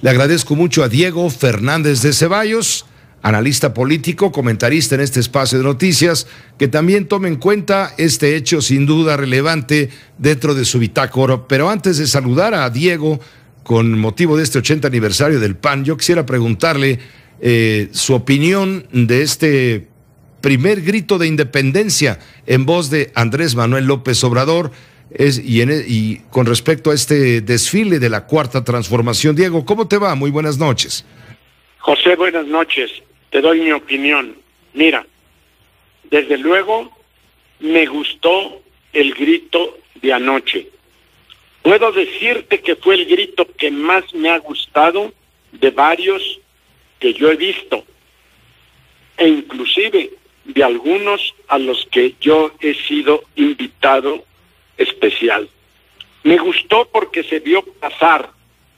Le agradezco mucho a Diego Fernández de Ceballos, analista político, comentarista en este espacio de noticias, que también tome en cuenta este hecho sin duda relevante dentro de su bitácora. Pero antes de saludar a Diego con motivo de este 80 aniversario del PAN, yo quisiera preguntarle eh, su opinión de este primer grito de independencia en voz de Andrés Manuel López Obrador es, y, e, y, con respecto a este desfile de la cuarta transformación. Diego, ¿cómo te va? Muy buenas noches. José, buenas noches. Te doy mi opinión. Mira, desde luego me gustó el grito de anoche. Puedo decirte que fue el grito que más me ha gustado de varios que yo he visto. E inclusive de algunos a los que yo he sido invitado especial. Me gustó porque se vio pasar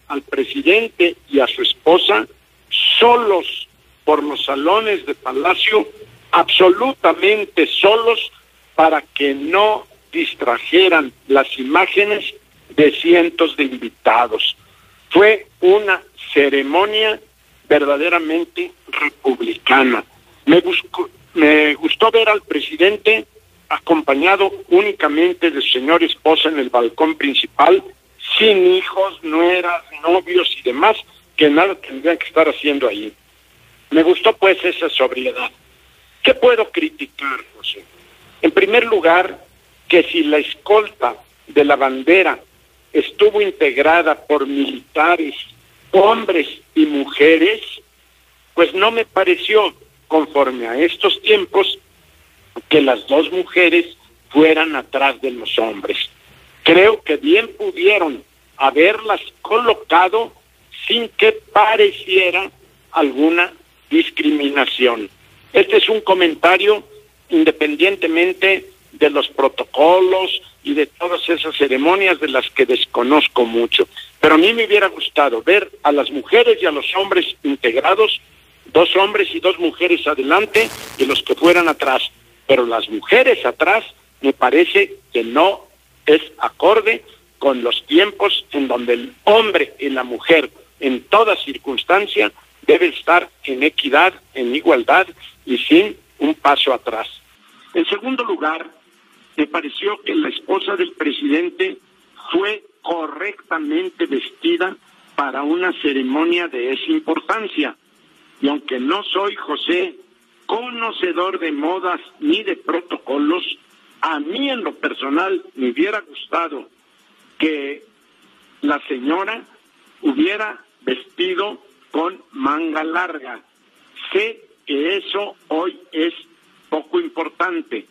al presidente y a su esposa solos por los salones de Palacio, absolutamente solos, para que no distrajeran las imágenes de cientos de invitados. Fue una ceremonia verdaderamente republicana. Me, me gustó ver al presidente acompañado únicamente de su señora esposa en el balcón principal, sin hijos, nueras, novios y demás, que nada tendrían que estar haciendo ahí. Me gustó pues esa sobriedad. ¿Qué puedo criticar, José? En primer lugar, que si la escolta de la bandera estuvo integrada por militares, hombres y mujeres, pues no me pareció, conforme a estos tiempos, que las dos mujeres fueran atrás de los hombres. Creo que bien pudieron haberlas colocado sin que pareciera alguna discriminación. Este es un comentario independientemente de los protocolos y de todas esas ceremonias de las que desconozco mucho. Pero a mí me hubiera gustado ver a las mujeres y a los hombres integrados, dos hombres y dos mujeres adelante y los que fueran atrás. Pero las mujeres atrás me parece que no es acorde con los tiempos en donde el hombre y la mujer en toda circunstancia debe estar en equidad, en igualdad y sin un paso atrás. En segundo lugar, me pareció que la esposa del presidente fue correctamente vestida para una ceremonia de esa importancia. Y aunque no soy José conocedor de modas ni de protocolos, a mí en lo personal me hubiera gustado que la señora hubiera vestido con manga larga. Sé que eso hoy es poco importante,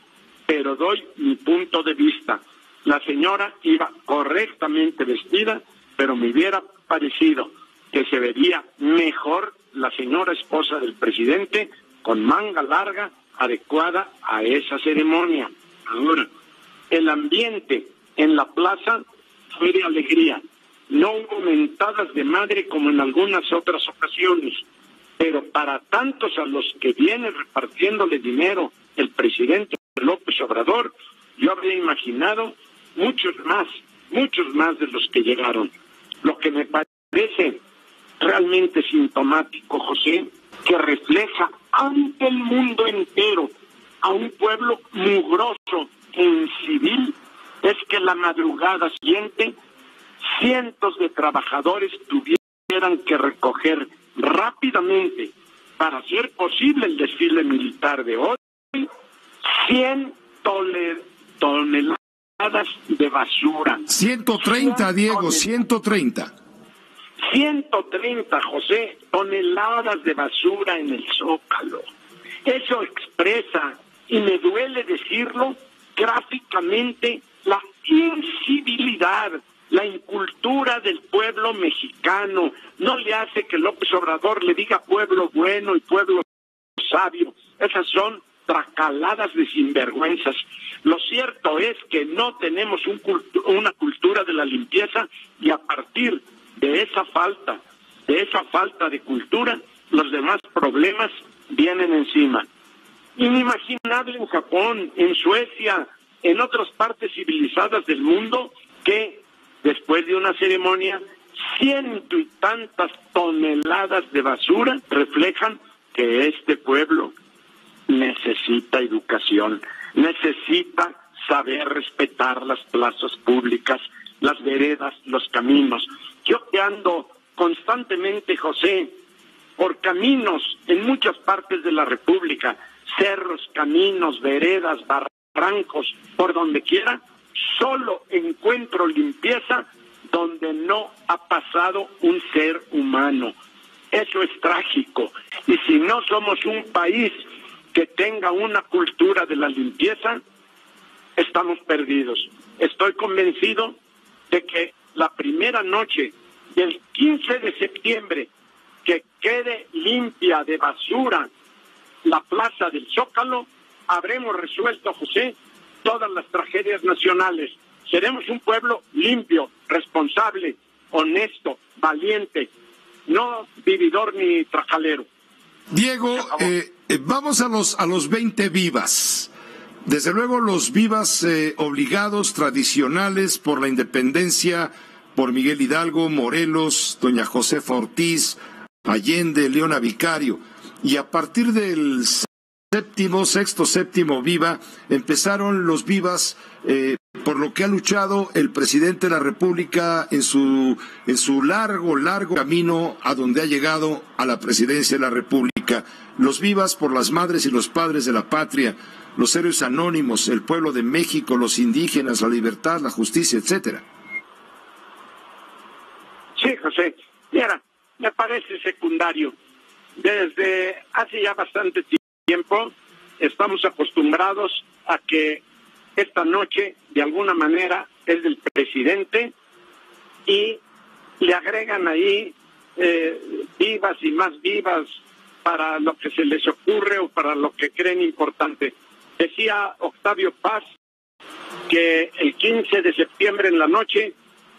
pero doy mi punto de vista. La señora iba correctamente vestida, pero me hubiera parecido que se vería mejor la señora esposa del presidente con manga larga adecuada a esa ceremonia. Ahora, el ambiente en la plaza fue de alegría. No hubo mentadas de madre como en algunas otras ocasiones, pero para tantos a los que viene repartiéndole dinero el presidente López Obrador, yo habría imaginado muchos más, muchos más de los que llegaron. Lo que me parece realmente sintomático, José, que refleja ante el mundo entero a un pueblo mugroso en civil, es que la madrugada siguiente cientos de trabajadores tuvieran que recoger rápidamente para hacer posible el desfile militar de hoy 100 toneladas de basura. 130, Diego, 130. 130, José, toneladas de basura en el zócalo. Eso expresa, y me duele decirlo, gráficamente la incivilidad, la incultura del pueblo mexicano. No le hace que López Obrador le diga pueblo bueno y pueblo sabio. Esas son tracaladas de sinvergüenzas. Lo cierto es que no tenemos una cultura de la limpieza y a partir de esa falta, de esa falta de cultura, los demás problemas vienen encima. Inimaginable en Japón, en Suecia, en otras partes civilizadas del mundo, que después de una ceremonia ciento y tantas toneladas de basura reflejan que este pueblo necesita educación, necesita saber respetar las plazas públicas, las veredas, los caminos. Yo que ando constantemente, José, por caminos en muchas partes de la República, cerros, caminos, veredas, barrancos, por donde quiera, solo encuentro limpieza donde no ha pasado un ser humano. Eso es trágico. Y si no somos un país que tenga una cultura de la limpieza, estamos perdidos. Estoy convencido de que la primera noche del 15 de septiembre que quede limpia de basura la plaza del Zócalo, habremos resuelto, José, todas las tragedias nacionales. Seremos un pueblo limpio, responsable, honesto, valiente, no vividor ni trajalero. Diego, eh, eh, vamos a los, a los 20 vivas. Desde luego los vivas eh, obligados, tradicionales por la independencia, por Miguel Hidalgo, Morelos, doña Josefa Ortiz, Allende, Leona Vicario. Y a partir del séptimo, sexto, séptimo viva, empezaron los vivas eh, por lo que ha luchado el presidente de la República en su, en su largo, largo camino a donde ha llegado a la presidencia de la República. Los vivas por las madres y los padres de la patria, los héroes anónimos, el pueblo de México, los indígenas, la libertad, la justicia, etcétera. Me parece secundario. Desde hace ya bastante tiempo estamos acostumbrados a que esta noche, de alguna manera, es del presidente y le agregan ahí eh, vivas y más vivas para lo que se les ocurre o para lo que creen importante. Decía Octavio Paz que el 15 de septiembre en la noche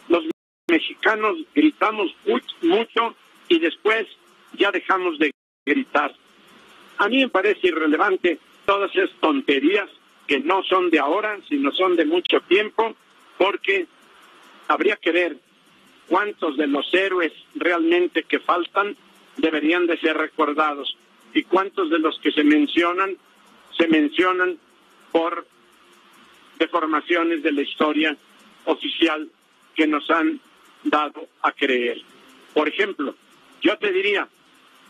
los mexicanos gritamos mucho y después ya dejamos de gritar. A mí me parece irrelevante todas esas tonterías que no son de ahora, sino son de mucho tiempo, porque habría que ver cuántos de los héroes realmente que faltan deberían de ser recordados y cuántos de los que se mencionan se mencionan por deformaciones de la historia oficial que nos han dado a creer. Por ejemplo, yo te diría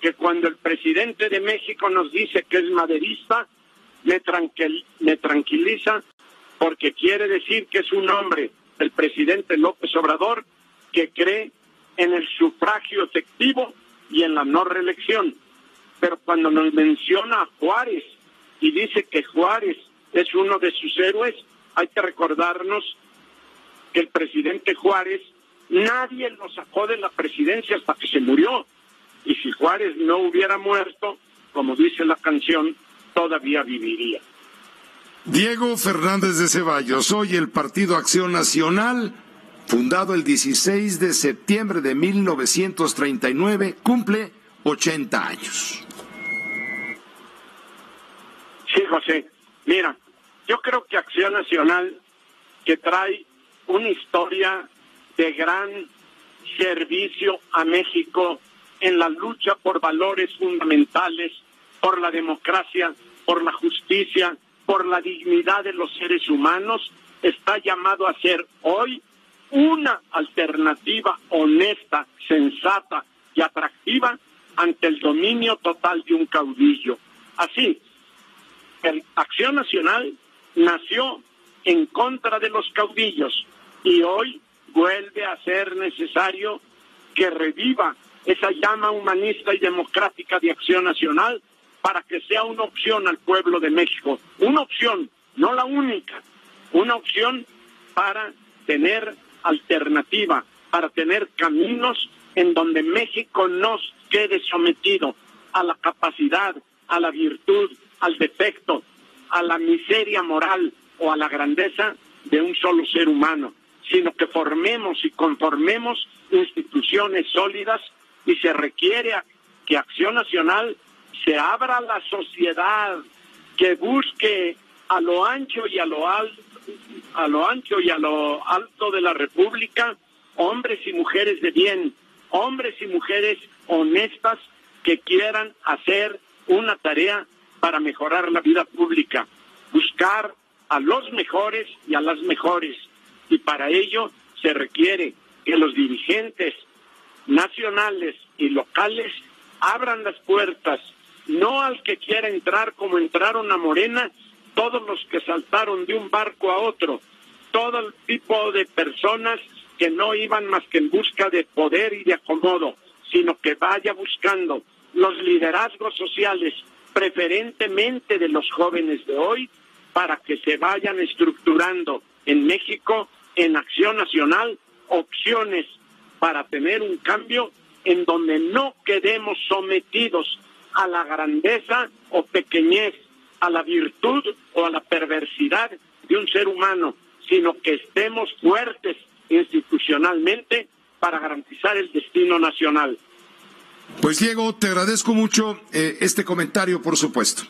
que cuando el presidente de México nos dice que es maderista, me, tranquiliza porque quiere decir que es un hombre, el presidente López Obrador, que cree en el sufragio efectivo y en la no reelección. Pero cuando nos menciona a Juárez y dice que Juárez es uno de sus héroes, hay que recordarnos que el presidente Juárez, nadie lo sacó de la presidencia hasta que se murió. Y si Juárez no hubiera muerto, como dice la canción, todavía viviría. Diego Fernández de Ceballos, hoy el Partido Acción Nacional, fundado el 16 de septiembre de 1939, cumple 80 años. Sí, José. Mira, yo creo que Acción Nacional, que trae una historia de gran servicio a México en la lucha por valores fundamentales por la democracia, por la justicia, por la dignidad de los seres humanos, está llamado a ser hoy una alternativa honesta, sensata y atractiva ante el dominio total de un caudillo. Así, la Acción Nacional nació en contra de los caudillos y hoy vuelve a ser necesario que reviva esa llama humanista y democrática de Acción Nacional para que sea una opción al pueblo de México. Una opción, no la única, una opción para tener alternativa, para tener caminos en donde México no quede sometido a la capacidad, a la virtud, al defecto, a la miseria moral o a la grandeza de un solo ser humano, sino que formemos y conformemos instituciones sólidas y se requiere que Acción Nacional se abra la sociedad, que busque a lo ancho y a lo alto, a lo ancho y a lo alto de la República hombres y mujeres de bien, hombres y mujeres honestas que quieran hacer una tarea para mejorar la vida pública, buscar a los mejores y a las mejores. Y para ello se requiere que los dirigentes nacionales y locales abran las puertas, no al que quiera entrar como entraron a Morena todos los que saltaron de un barco a otro, todo el tipo de personas que no iban más que en busca de poder y de acomodo, sino que vaya buscando los liderazgos sociales, preferentemente de los jóvenes de hoy, para que se vayan estructurando en México, en acción nacional, opciones para tener un cambio en donde no quedemos sometidos a la grandeza o pequeñez, a la virtud o a la perversidad de un ser humano, sino que estemos fuertes institucionalmente para garantizar el destino nacional. Pues Diego, te agradezco mucho eh, este comentario, por supuesto.